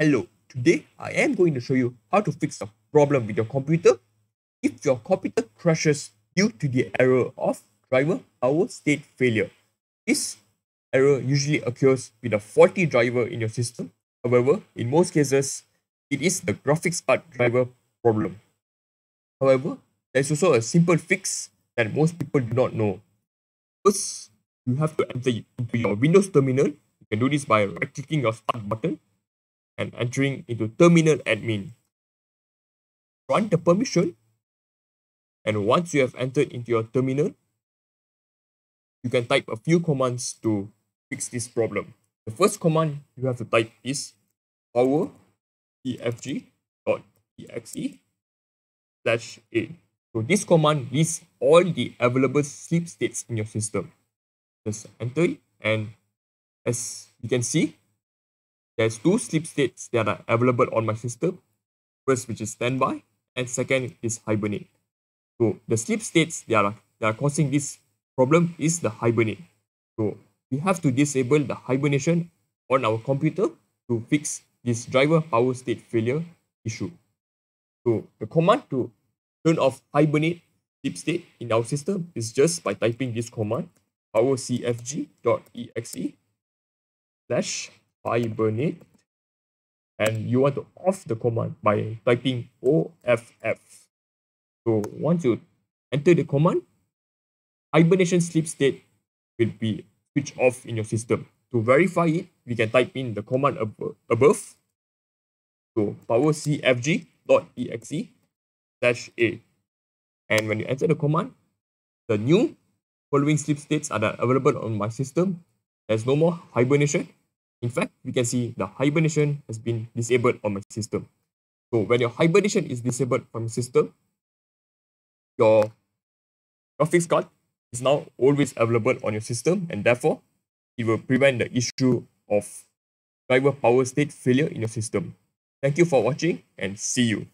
Hello, today I am going to show you how to fix a problem with your computer if your computer crashes due to the error of driver power state failure. This error usually occurs with a faulty driver in your system. However, in most cases, it is the graphics card driver problem. However, there is also a simple fix that most people do not know. First, you have to enter into your Windows terminal. You can do this by right-clicking your start button and entering into terminal admin. Grant the permission and once you have entered into your terminal, you can type a few commands to fix this problem. The first command you have to type is power cfg.exe slash a. So this command lists all the available sleep states in your system. Just enter it and as you can see, there's two sleep states that are available on my system. First, which is standby, and second is hibernate. So the sleep states that are, that are causing this problem is the hibernate. So we have to disable the hibernation on our computer to fix this driver power state failure issue. So the command to turn off hibernate sleep state in our system is just by typing this command powercfg.exe slash hibernate and you want to off the command by typing off. So once you enter the command, hibernation sleep state will be switched off in your system. To verify it, we can type in the command ab above. So powercfg.exe dash a. And when you enter the command, the new following sleep states are available on my system. There's no more hibernation in fact, we can see the hibernation has been disabled on my system. So when your hibernation is disabled from your system, your graphics card is now always available on your system and therefore it will prevent the issue of driver power state failure in your system. Thank you for watching and see you.